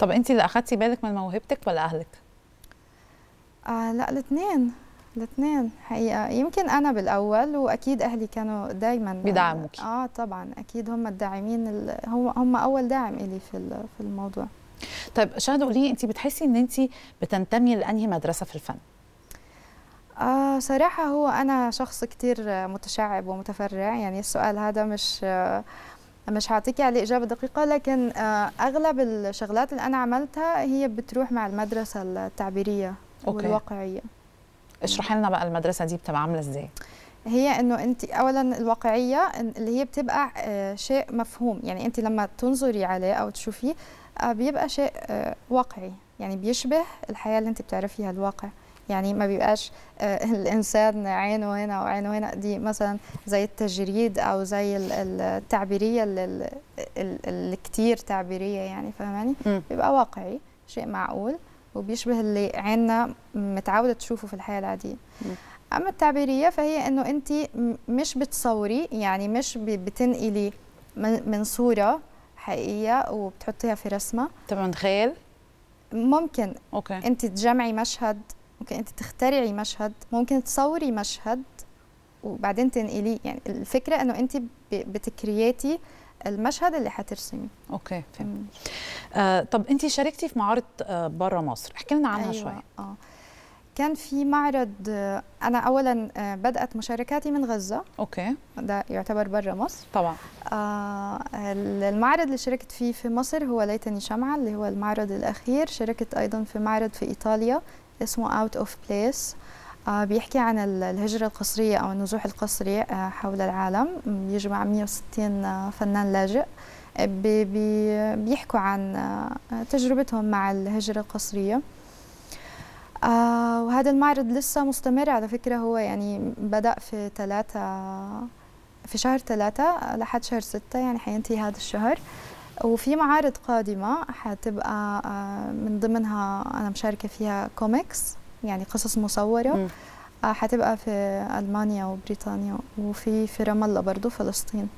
طب انت اللي اخذتي بالك من موهبتك ولا أهلك؟ آه لا الاثنين الاثنين حقيقة. يمكن أنا بالأول وأكيد أهلي كانوا دايما بيدعموكي. آه طبعا. أكيد هم الداعمين ال- هم هم أول داعم إلي في في الموضوع. طيب شهد قولي لي انت بتحسي إن انت بتنتمي لأنهي مدرسة في الفن؟ آه صراحة هو أنا شخص كتير متشعب ومتفرع. يعني السؤال هذا مش آه مش هعطيكي عليه إجابة دقيقة لكن آه أغلب الشغلات اللي أنا عملتها هي بتروح مع المدرسة التعبيرية أوكي. والواقعية. اشرحي لنا بقى المدرسة دي بتبقى عاملة إزاي. هي إنه انت اولا الواقعية اللي هي بتبقى آه، شيء مفهوم يعني انت لما تنظري عليه أو تشوفيه آه، بيبقى شيء واقعي يعني بيشبه الحياة اللي انت بتعرفيها الواقع. يعني ما بيبقاش آه، الإنسان عينه هنا وعينه هنا. دي مثلا زي التجريد أو زي ال- ال- التعبيرية ال- ال- ال- اللي كتير تعبيرية يعني فاهماني. بيبقى واقعي شيء معقول وبيشبه اللي عيننا متعودة تشوفه في الحياة العادية. أما التعبيرية فهي إنه أنت مش بتصوري يعني مش بتنقلي من صورة حقيقية وبتحطيها في رسمة. من خيال ممكن. أوكي. أنت تجمعي مشهد ممكن انت تخترعي مشهد ممكن تصوري مشهد وبعدين تنقليه. يعني الفكرة انه انت بت create ي المشهد اللي حترسميه okay فهمت. آه طب انت شاركتي في معارض آه بره مصر. احكي لنا عنها أيوة. شوية. آه. كان في معرض أنا اولا آه، بدأت مشاركاتي من غزة. okay. ده يعتبر برا مصر. طبعا. آه المعرض اللي شاركت فيه في مصر هو ليتني شمعة اللي هو المعرض الأخير. شاركت أيضا في معرض في إيطاليا اسمه of Place. آه بيحكي عن ال- الهجرة القسرية أو النزوح القسري آه حول العالم. بيجمع 160 آه، فنان لاجئ. بي بي بيحكوا عن تجربتهم مع الهجرة القسرية. آه وهذا المعرض لسه مستمر على فكرة. هو يعني بدأ في ثلاثة في شهر ثلاثة لحد شهر ستة يعني حينتهي هذا الشهر. وفي معارض قادمة حتبقى آه، من ضمنها أنا مشاركة فيها كوميكس يعني قصص مصورة. مم. آه، حتبقى في ألمانيا وبريطانيا وفي في رام الله برضو فلسطين.